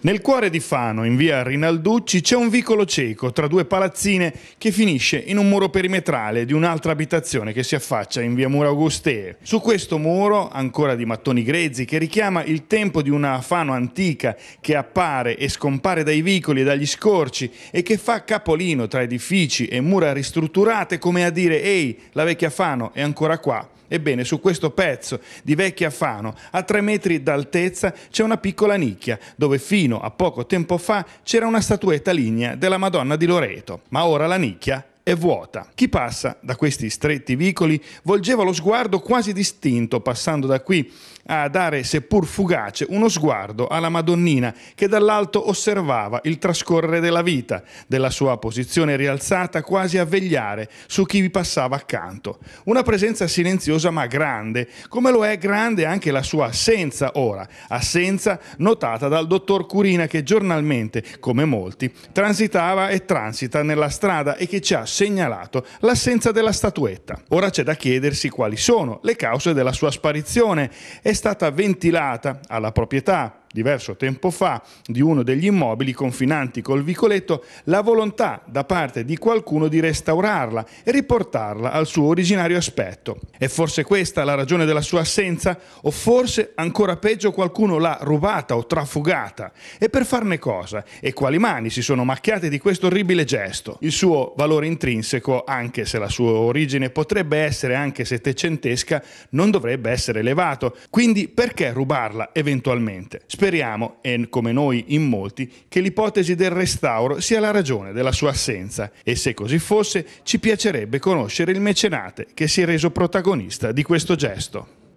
Nel cuore di Fano, in via Rinalducci, c'è un vicolo cieco tra due palazzine che finisce in un muro perimetrale di un'altra abitazione che si affaccia in via Muro Augustee. Su questo muro, ancora di mattoni grezzi, che richiama il tempo di una Fano antica che appare e scompare dai vicoli e dagli scorci e che fa capolino tra edifici e mura ristrutturate come a dire «Ehi, la vecchia Fano è ancora qua». Ebbene, su questo pezzo di vecchia Fano, a tre metri d'altezza, c'è una piccola nicchia, dove fino a poco tempo fa c'era una statuetta lignea della Madonna di Loreto. Ma ora la nicchia è vuota. Chi passa da questi stretti vicoli volgeva lo sguardo quasi distinto, passando da qui a dare, seppur fugace, uno sguardo alla Madonnina che dall'alto osservava il trascorrere della vita, della sua posizione rialzata quasi a vegliare su chi vi passava accanto. Una presenza silenziosa ma grande, come lo è grande anche la sua assenza ora, assenza notata dal dottor Curina che giornalmente, come molti, transitava e transita nella strada e che ci ha segnalato l'assenza della statuetta. Ora c'è da chiedersi quali sono le cause della sua sparizione. È stata ventilata alla proprietà diverso tempo fa di uno degli immobili confinanti col vicoletto la volontà da parte di qualcuno di restaurarla e riportarla al suo originario aspetto. È forse questa la ragione della sua assenza? O forse ancora peggio qualcuno l'ha rubata o trafugata? E per farne cosa? E quali mani si sono macchiate di questo orribile gesto? Il suo valore intrinseco, anche se la sua origine potrebbe essere anche settecentesca, non dovrebbe essere elevato. Quindi perché rubarla eventualmente? Speriamo, e come noi in molti, che l'ipotesi del restauro sia la ragione della sua assenza e se così fosse ci piacerebbe conoscere il mecenate che si è reso protagonista di questo gesto.